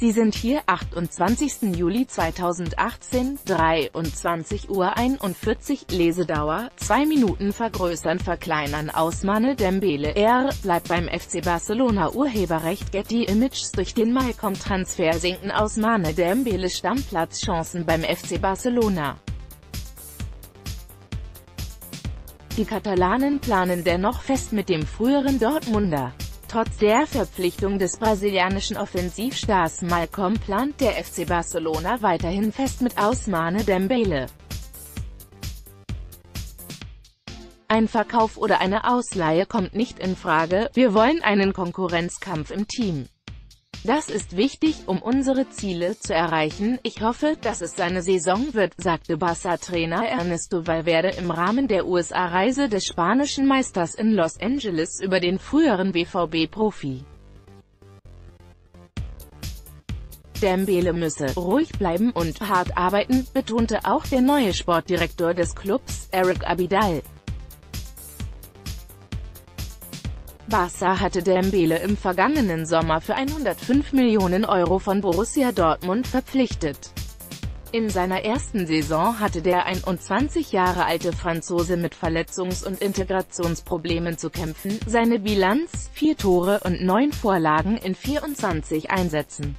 Sie sind hier, 28. Juli 2018, 23 Uhr 41, Lesedauer, 2 Minuten vergrößern verkleinern Ausmane Dembele, er, bleibt beim FC Barcelona Urheberrecht Getty Images durch den Malcom-Transfer sinken Ausmane Dembele Stammplatzchancen beim FC Barcelona. Die Katalanen planen dennoch fest mit dem früheren Dortmunder. Trotz der Verpflichtung des brasilianischen Offensivstars Malcolm plant der FC Barcelona weiterhin fest mit Ausmane Dembele. Ein Verkauf oder eine Ausleihe kommt nicht in Frage, wir wollen einen Konkurrenzkampf im Team. Das ist wichtig, um unsere Ziele zu erreichen. Ich hoffe, dass es seine Saison wird, sagte Barca-Trainer Ernesto Valverde im Rahmen der USA-Reise des spanischen Meisters in Los Angeles über den früheren BVB-Profi. Dembele müsse ruhig bleiben und hart arbeiten, betonte auch der neue Sportdirektor des Clubs, Eric Abidal. Barca hatte Dembele im vergangenen Sommer für 105 Millionen Euro von Borussia Dortmund verpflichtet. In seiner ersten Saison hatte der 21 Jahre alte Franzose mit Verletzungs- und Integrationsproblemen zu kämpfen, seine Bilanz, vier Tore und neun Vorlagen in 24 Einsätzen.